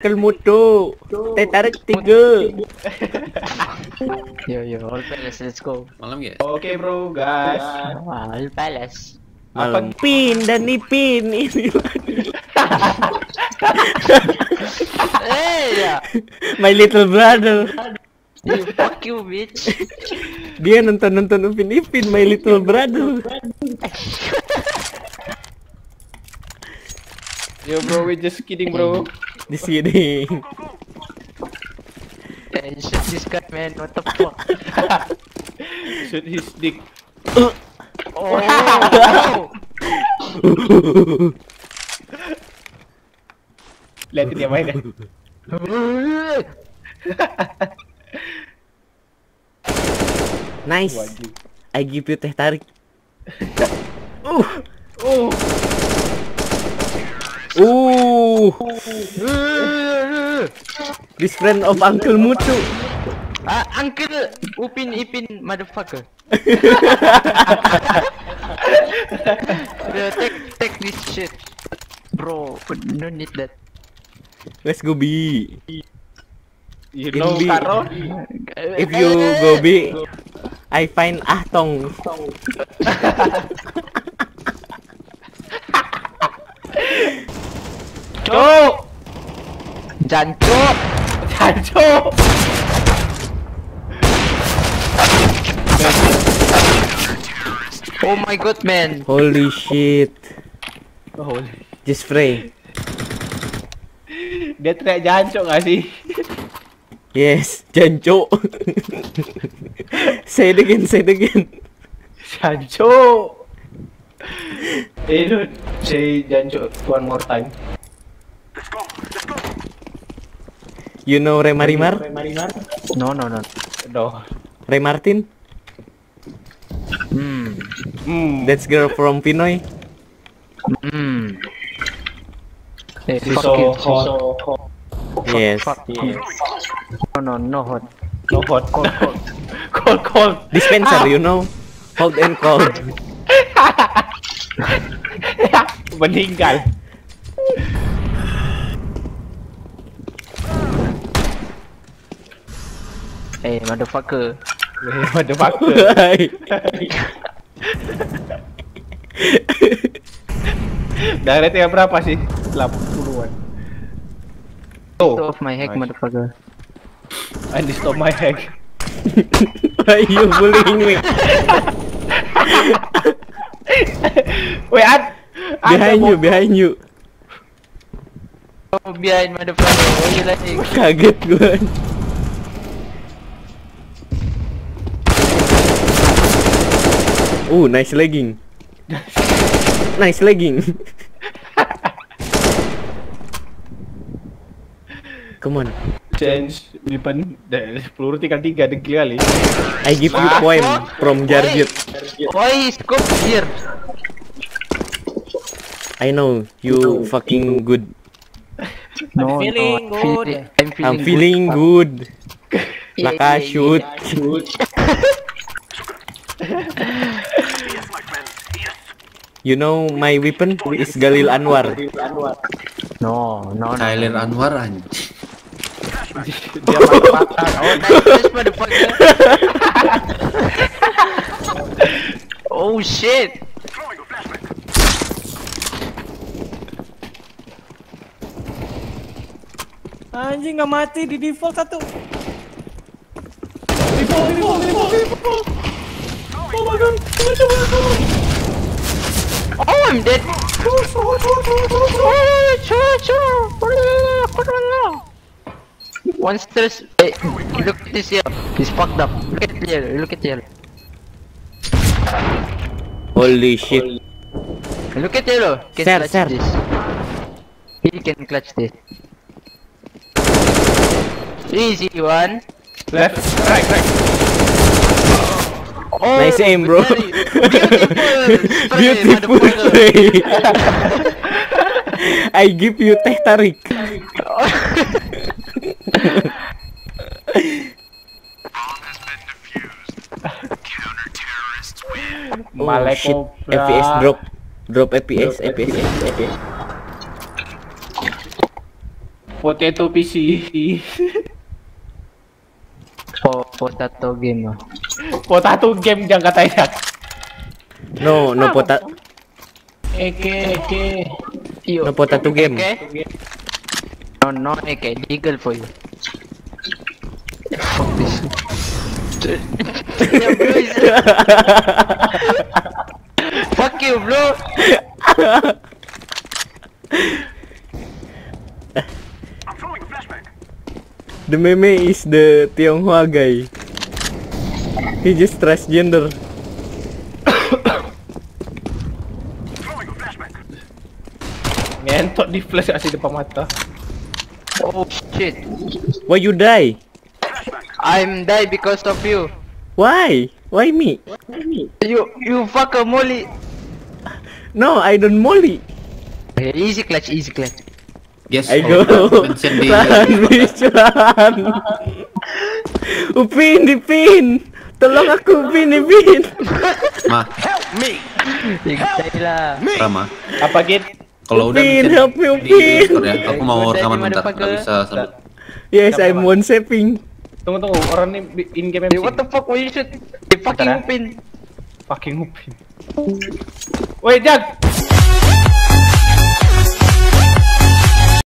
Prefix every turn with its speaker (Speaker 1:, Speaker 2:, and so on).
Speaker 1: Kel mutu. Teh tarik tiga.
Speaker 2: Yo yo, all palace, let's go.
Speaker 3: Malam ya?
Speaker 4: Oke bro, guys.
Speaker 2: All palace.
Speaker 1: Malam pin dan ipin ini.
Speaker 2: hey ya,
Speaker 1: My little brother.
Speaker 2: you fuck you bitch.
Speaker 1: Dia nonton nonton upin ipin My little brother.
Speaker 4: Yo bro, we just kidding bro.
Speaker 1: Di sini.
Speaker 2: Hey, shoot this guy man, what the fuck?
Speaker 4: Shoot his dick.
Speaker 2: Oh,
Speaker 4: Lihat dia main ya.
Speaker 1: Nice. I give you teh tarik.
Speaker 4: Uh.
Speaker 1: Uh. This friend of Uncle Mutu.
Speaker 2: ah, uncle Upin Ipin motherfucker. Bro, take take this shit, bro. No need that.
Speaker 1: Let's go B.
Speaker 4: You know
Speaker 1: B.
Speaker 4: Karo?
Speaker 1: If you go B, I find Ahtong.
Speaker 4: Cok!
Speaker 2: Jancuk.
Speaker 4: Cok!
Speaker 2: Oh my god, man.
Speaker 1: Holy shit.
Speaker 4: Oh,
Speaker 1: Just pray.
Speaker 4: dia teriak jancok gak sih?
Speaker 1: Yes, Janco. say it again, say it again.
Speaker 4: Jancok! Eh, dude, say jancok one more time.
Speaker 1: You know Ray Marimar?
Speaker 2: No, no, no.
Speaker 4: Doh.
Speaker 1: Ray Martin?
Speaker 2: Hmm.
Speaker 4: Hmm.
Speaker 1: That's girl from Pinoy.
Speaker 2: Hmm. Hey,
Speaker 4: She's so
Speaker 2: you.
Speaker 4: hot.
Speaker 1: Yes.
Speaker 2: No, no, no hot.
Speaker 4: No hot. Cold, cold. cold, cold.
Speaker 1: Dispenser, you know? Cold and cold.
Speaker 4: Meninggal.
Speaker 2: Hey, motherfucker.
Speaker 4: Eh, Motherfucker. Dah rating yang berapa sih? 80-an.
Speaker 2: Stop
Speaker 4: Oh,
Speaker 2: off my
Speaker 4: Nice.
Speaker 2: motherfucker.
Speaker 4: and this stop my hack.
Speaker 1: Why you bullying me?
Speaker 4: Wait, ad.
Speaker 1: Behind you, behind you.
Speaker 2: Oh, behind, motherfucker. Why you lying?
Speaker 1: Kaget gue. Uh, nice legging. Nice legging. Come on.
Speaker 4: Change weapon dari peluru tinggal tiga degil kali.
Speaker 1: I give you poem from Jarjit.
Speaker 2: Why is scope here?
Speaker 1: I know you fucking good.
Speaker 2: No,
Speaker 3: feeling
Speaker 2: no, I'm
Speaker 3: good.
Speaker 2: I'm feeling,
Speaker 1: I'm feeling good. Maka
Speaker 2: yeah,
Speaker 1: shoot. You know my weapon is Galil Anwar.
Speaker 2: No, no, no.
Speaker 3: Tyler Anwar anjing.
Speaker 4: Dia patah.
Speaker 2: Oh, nice, motherfucker. oh shit.
Speaker 3: Anjing nggak mati di default satu.
Speaker 2: Oh, Oh, I'm dead. One stress. Hey, look at this here. He's fucked up. Look at here. Look at here.
Speaker 1: Holy shit.
Speaker 2: Look at here. Can
Speaker 1: Sir,
Speaker 2: clutch
Speaker 1: sir.
Speaker 2: this. He can clutch this. Easy one.
Speaker 4: Left, right, right.
Speaker 2: Oh,
Speaker 1: Nice aim, bro.
Speaker 2: Beautiful.
Speaker 1: Beautiful play. I give you teh tarik. Oh shit. FPS drop. Drop FPS, FPS, FPS.
Speaker 4: Potato PC.
Speaker 2: Po potato game ah.
Speaker 4: Potato game jangan katanya.
Speaker 1: No, no pota
Speaker 4: Eke, eke.
Speaker 2: Yo,
Speaker 1: no potato game.
Speaker 2: Okay? No, no, okay, legal for you. Fuck this. Fuck you, bro.
Speaker 1: The meme is the Tionghoa guy. He just transgender.
Speaker 4: Ngentot di flash kasih depan mata.
Speaker 2: Oh shit.
Speaker 1: Why you die?
Speaker 2: I'm die because of you.
Speaker 1: Why? Why me?
Speaker 2: You you fucker molly.
Speaker 1: No, I don't molly.
Speaker 2: Okay, easy clutch, easy clutch.
Speaker 3: Yes,
Speaker 1: I go.
Speaker 3: kalau mention di
Speaker 1: Run, bitch, run. Upin, dipin. Tolong aku, Upin, dipin.
Speaker 3: mah
Speaker 2: Help lah.
Speaker 3: Rama.
Speaker 4: Apa git?
Speaker 3: Kalau udah mention
Speaker 1: help me.
Speaker 3: Discord ya, aku mau rekaman bentar,
Speaker 2: motherfucker.
Speaker 3: nggak bisa sambil.
Speaker 1: Yes, I'm one saving.
Speaker 4: Tunggu tunggu, orang nih di- in game MC.
Speaker 2: what the fuck? Why you shoot? Fucking
Speaker 4: ah.
Speaker 2: upin.
Speaker 4: Fucking upin. Woi, Jag.